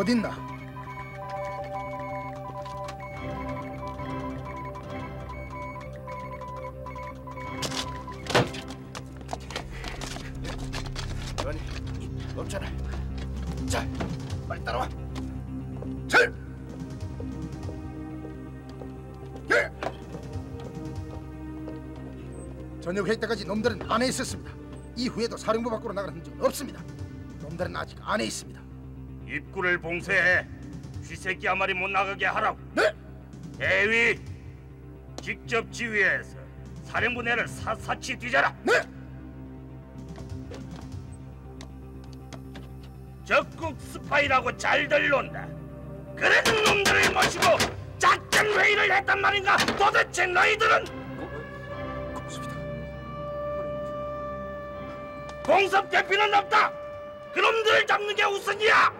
어딨나? 아니, 없잖아. 자, 빨리 따라와. 절! 예! 저녁 회의 때까지 놈들은 안에 있었습니다. 이후에도 사령부 밖으로 나가는 흔적은 없습니다. 놈들은 아직 안에 있습니다. 입구를 봉쇄해 쥐새끼 한 마리 못 나가게 하라고. 네! 대위 직접 지휘해서 사령부 내를 샅샅이 뒤져라. 네! 적국 스파이라고 잘들 논다. 그래도 놈들을 모시고 작전 회의를 했단 말인가? 도대체 너희들은. 공섭 대피는 없다. 그놈들을 잡는 게 우선이야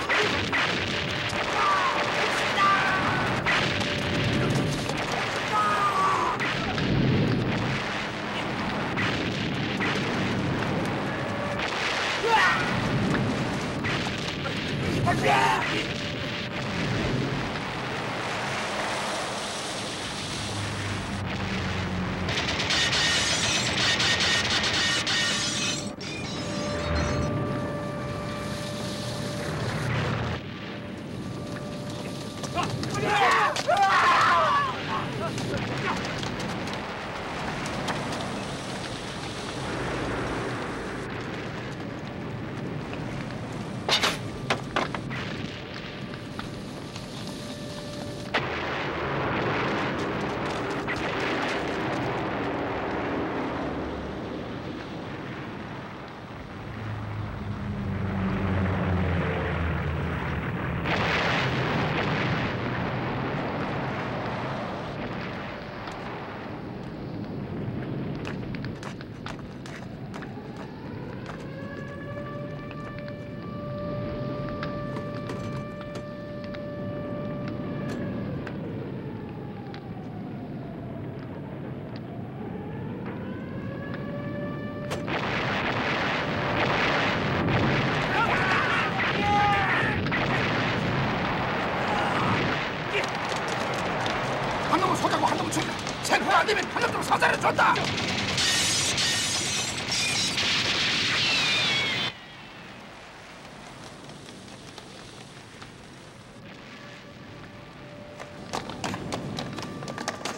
한 놈은 소자고 한 놈은 죽이다. 생포가 안 되면 한 놈도 사자를 줬다.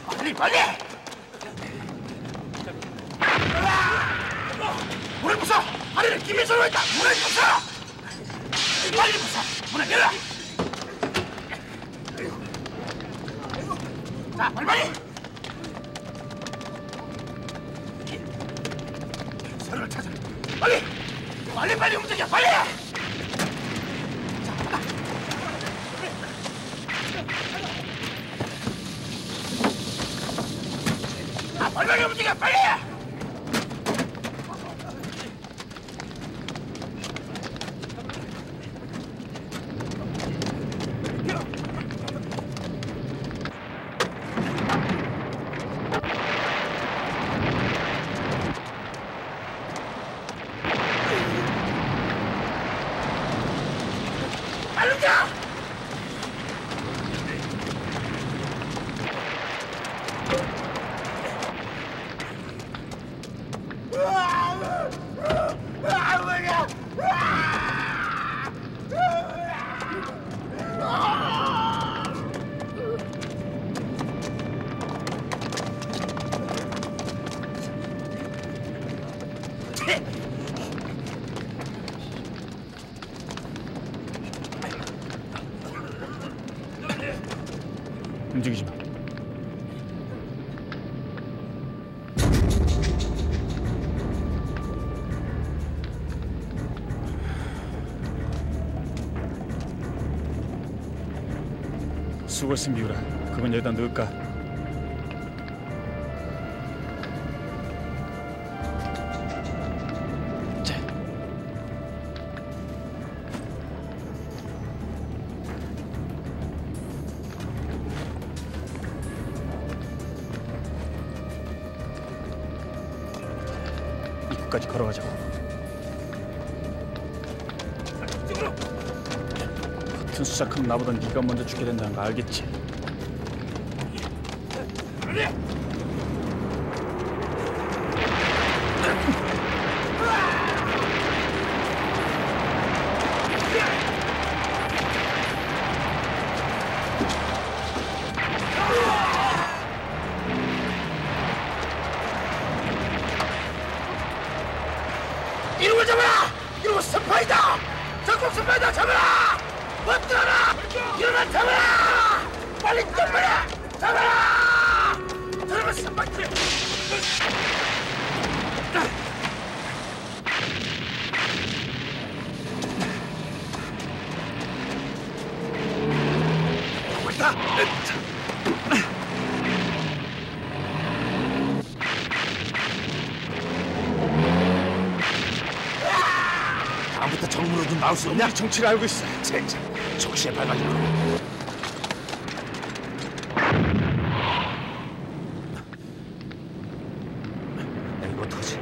빨리 빨리! 문을 부숴! 아래를 김일성으로 했다! 문을 부숴! 빨리 부숴! 문을 열어! 자, 빨리 빨리! 서로를 찾아. 빨리! 빨리 빨리 움직여, 빨리! 빨리 빨리 움직여, 빨리! 빨리 움직이지 마. 미우라. 그건 여기다 넣을까? 입구까지 걸어가자고. 같은 수작하면 나보다 네가 먼저 죽게 된다는 거 알겠지? 잡아라! 빨리 잡아라! 잡아라! 저놈은 스파이다! 왔다! 다음부터 정문으로 좀 나올 수 없냐? 정치를 알고 있어. 젠장, 정치에 발각이고. 야, 이거 어떡하지?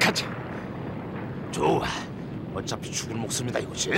가자. 좋아. 어차피 죽을 목숨이다 이거지.